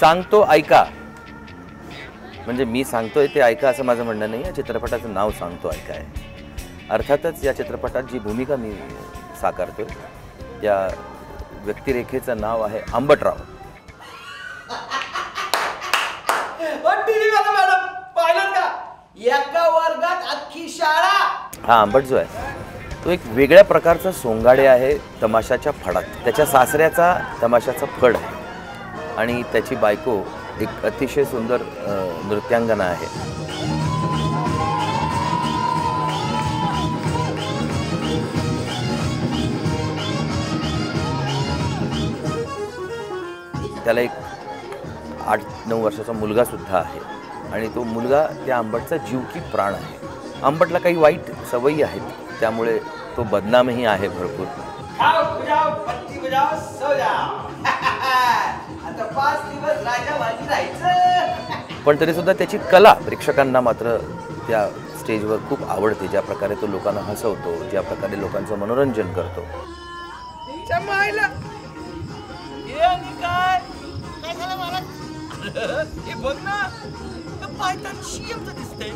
सांगतो ऐका. म्हणजे मी सांगतोय ते ऐका असं माझं म्हणणं नाही या चित्रपटाचं नाव सांगतो ऐका आहे. अर्थातच या चित्रपटात जी भूमिका मी साकारतोय त्या व्यक्तिरेखेचं नाव आहे आंबटराव. हा आंबट जो आहे तो एक वेगळ्या प्रकारचा सोंगाडे आहे तमाशाच्या फडात. त्याच्या सासऱ्याचा तमाशाचा फड आहे. आणि त्याची बायको एक अतिशय सुंदर नृत्यांगना आहे. त्याला एक आठ नऊ वर्षाचा मुलगा सुद्धा आहे आणि तो मुलगा त्या आंबटचा जीव की प्राण आहे. आंबटला काही वाईट सवयी आहेत त्यामुळे तो बदनामही आहे भरपूर. पण तरीसुद्धा त्याची कला प्रेक्षकांना मात्र त्या स्टेजवर खूप आवडते ज्या प्रकारे तो लोकांना हसवतो ज्या प्रकारे लोकांचं मनोरंजन करतो. काय झालं महाराज? हे बघ ना दिसतंय.